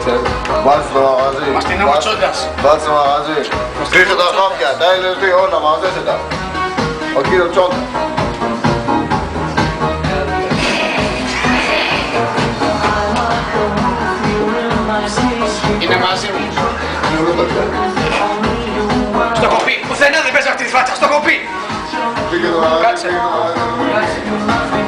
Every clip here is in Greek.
Συγγνώμη δεν ξέρετε. Βάλτε στο μαγαζί. Μας την ο Τσόντας. Βάλτε στο μαγαζί. Ρίξτε τα χάπια, τα LSD όλα, μαζέστε τα. Ο κύριο Τσόντας. Είναι μαζί μου. Είναι εδώ παιδιά. Στο κοπί. Πουθενά δεν παίζω αυτή τη φάτσα. Στο κοπί. Πήγε το μαγαζί, Κάτσε.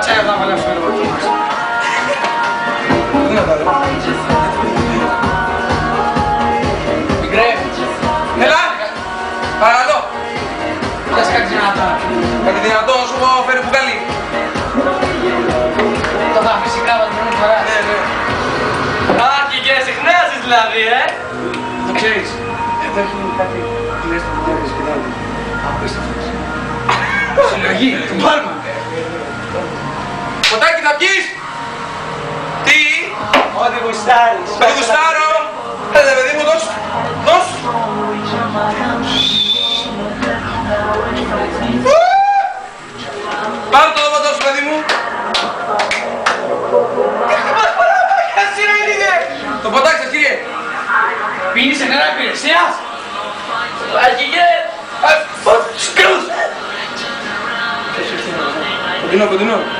Κάτσε να παλέψουμε λίγο εκεί μας. Μικρέ, Έλα! Παρακαλώ! πιάσε κάτι δυνατά. Κάτι δυνατό να σου πω φέρει μπουκαλί. Το θα αφήσει κάβα την πρώτη φορά. Ναι, ναι. Άρχιγε, συχνάζεις δηλαδή, ε. Το ξέρεις. Εδώ έχει κάτι κλαις του μοντέρες και κάτι. Απίστευτος. Συλλογή, του Μπάρμαν. Ποτάκι θα πιείς! Τι! Ό,τι γουστάρεις. Παιδί γουστάρω! Έλα παιδί μου, δώσ' δώσ' Πάρε το δώμα σου παιδί μου! Το ποτάκι σας κύριε! Πίνεις νερά υπηρεσίας. Αρχηγέ, σκρούς. Κοντινό, κοντινό.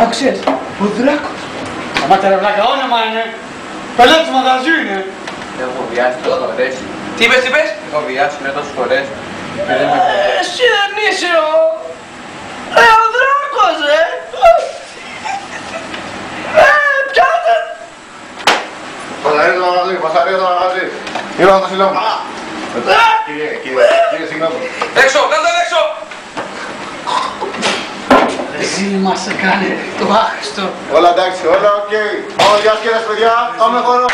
Αρχηγέ, άκουσες. Ο δράκος. Σταμάτα ρε βλάκα, όνομα είναι. Πελάτης του μαγαζιού είναι. Έχω βιάσει τόσες φορές. Τι είπες, τι είπες; Έχω βιάσει με τόσες φορές. Και δεν με Εσύ δεν είσαι ο... Ε, ο δράκος, ε. Ε, πιάτε. Πασαρία το μαγαζί, πασαρία το μαγαζί. Ήρθα να το συλλόγω. Κύριε, κύριε, κύριε, συγγνώμη. Έξω, κάτω έξω! Εσύ μας έκανε το άχρηστο. Όλα εντάξει, όλα οκ. Πάμε διασκέδαση παιδιά, πάμε χώρο.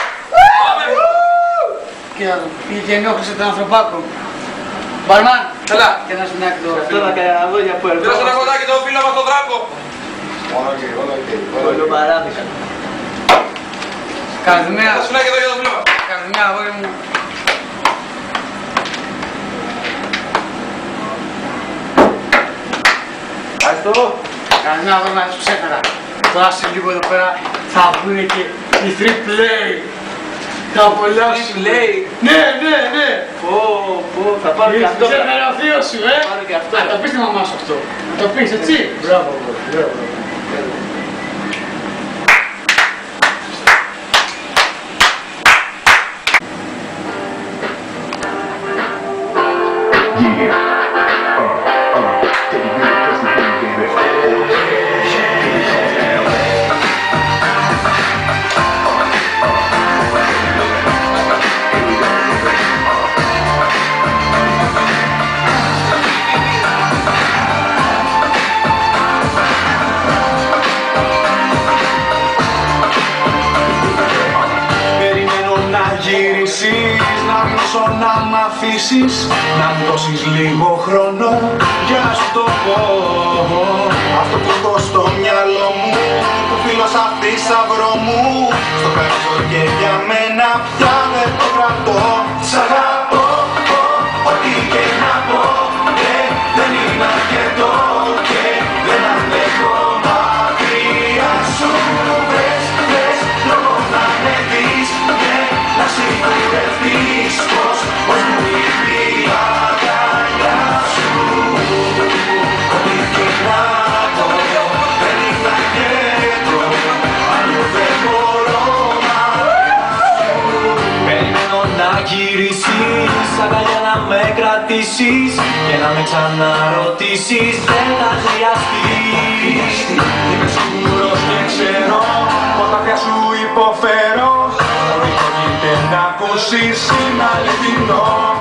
Και πήγε ενόχλησε τον ανθρωπάκο. Μπαρμάν, Έλα. και ένα σμινάκι το Τώρα κανένα δόλια που Θέλω ένα κοντάκι το φίλο μας τον Δράκο. Όλα οκ, όλα οκ. όλα Όλο οκ. παράδειγμα. Καλημέρα. Ένα σφινάκι εδώ για το φίλο μας. Καλημέρα, αγόρι μου. Ευχαριστώ. Καλημέρα, αγόρι μου, να σου ξέφερα. Τώρα σε λίγο εδώ πέρα θα βγουν και οι free play. Θα απολαύσουν. Free play? Ναι, ναι, ναι. Πω, πω, θα πάρω και αυτό. Ξέφερα ο θείος σου, ε. Πάρω και αυτό. Να το πεις τη μαμά σου αυτό. Να το πεις, έτσι. Μπράβο, μπράβο. Γυρίσεις, να μισώ να μ' αφήσεις Να μου δώσεις λίγο χρόνο για να σου το πω. Αυτό που έχω στο μυαλό μου, που φίλος σαν θησαυρό μου Στο καρδό και για μένα πια δεν το κρατώ. Σ' αγκαλιά να με κρατήσεις Και να με ξαναρωτήσεις. Δεν θα χρειαστείς. Είμαι σίγουρος και ξέρω Πως τα πια σου υποφέρω. Ό,τι πρόκειται να ακούσεις. Είναι αληθινός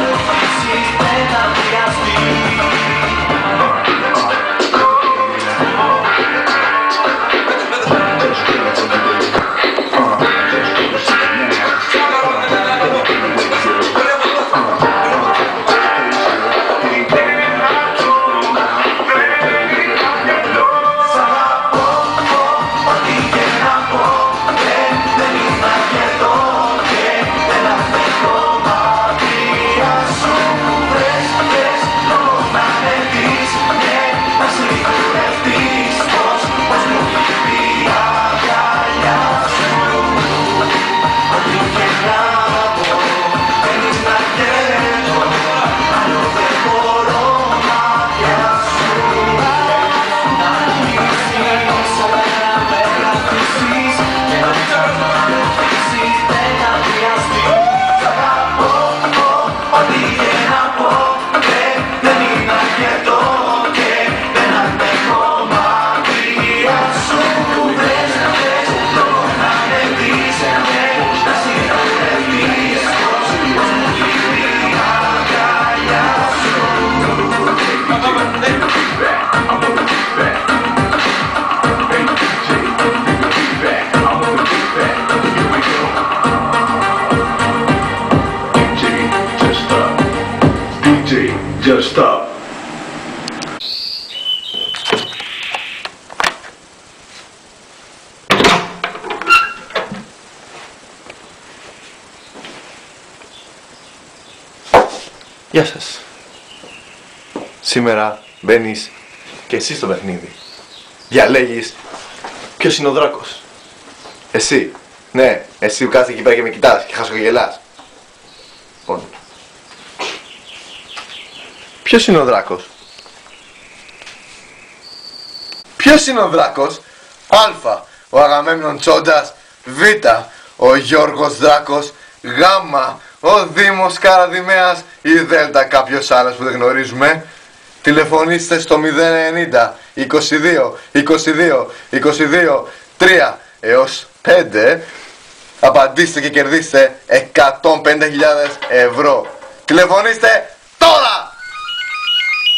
μην ξαναρωτήσεις, δεν Γεια σας. Σήμερα μπαίνεις και εσύ στο παιχνίδι. Διαλέγεις ποιος είναι ο δράκος. Εσύ. Ναι, εσύ που κάθεσαι εκεί πέρα και με κοιτάς και χασογελάς. Λοιπόν. Ποιος είναι ο δράκος; Ποιος είναι ο δράκος; Α. Ο Αγαμέμνων Τσόντας. Β. Ο Γιώργος Δράκος. Γ. Ο Δήμος Καραδημέας ή Δ. κάποιος άλλος που δεν γνωρίζουμε. Τηλεφωνήστε στο 090 22 22 22 3 έως 5 Απαντήστε και κερδίστε 150.000 ευρώ Τηλεφωνήστε τώρα!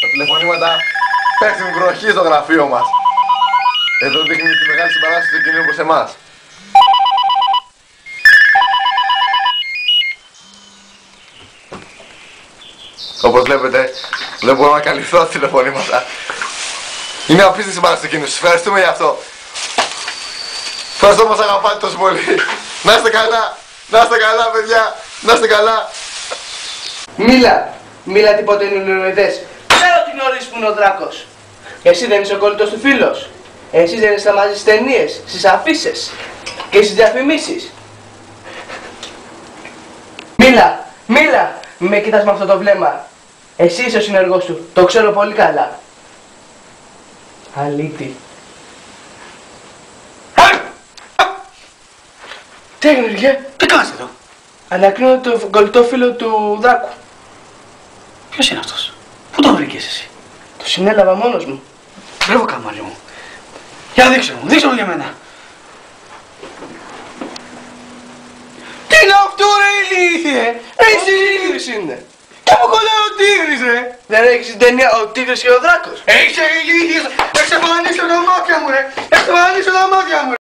Τα τηλεφωνήματα πέφτουν βροχή στο γραφείο μας Εδώ δείχνει τη μεγάλη συμπαράσταση του κοινού προς εμάς Όπως βλέπετε, δεν μπορώ να καλυφθώ τα τηλεφωνήματα. Είναι απίστευτη συμπαράσταση του κοινού. Σας ευχαριστούμε για αυτό. Ευχαριστώ που μας αγαπάτε τόσο πολύ. Να είστε καλά, να είστε καλά παιδιά, να είστε καλά. Μίλα! Μίλα τίποτε είναι νοηδές. Ξέρω τι γνωρίζεις που είναι ο δράκος. Εσύ δεν είσαι ο κολλητός του φίλος. Εσύ δεν είσαι μαζί στις ταινίες, στις αφήσεις και στις διαφημίσεις. Μίλα! Μίλα! Μη με κοιτάς με αυτό το βλέμμα. Εσύ είσαι ο συνεργός του. Το ξέρω πολύ καλά. Αλήτη. Τι έγινε, ρε, Τι κάνεις εδώ; Ανακρίνω το κολλητό φίλο του Δράκου. Ποιος είναι αυτός; Πού τον βρήκες εσύ; Το συνέλαβα μόνος μου. Μπράβο καμάρι μου. Για δείξε μου, δείξε μου για μένα. Είναι αυτό ρε ηλίθιε. Εσύ Τίγρης είναι. Και μου κολλάει ο τίγρης ρε. Δεν έχεις την ταινία ο Τίγρης και ο Δράκος. Έχεις ηλίθιες. Εξαφανίσω τα μάτια μου ρε. Εξαφανίσω τα μάτια μου ρε.